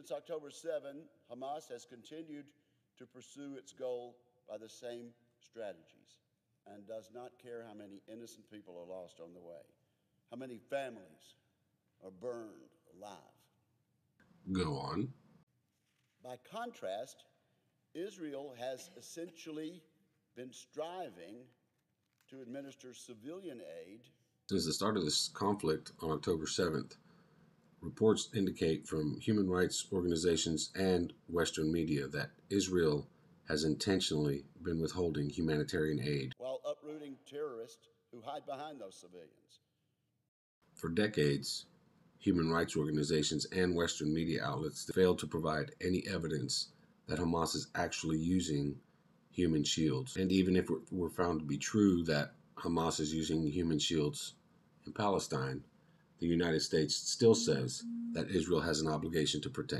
Since October 7, Hamas has continued to pursue its goal by the same strategies and does not care how many innocent people are lost on the way, how many families are burned alive. Go on. By contrast, Israel has essentially been striving to administer civilian aid Since the start of this conflict on October 7th, reports indicate from human rights organizations and Western media that Israel has intentionally been withholding humanitarian aid. while uprooting terrorists who hide behind those civilians. For decades, human rights organizations and Western media outlets failed to provide any evidence that Hamas is actually using human shields. And even if it were found to be true that Hamas is using human shields in Palestine, the United States still says that Israel has an obligation to protect.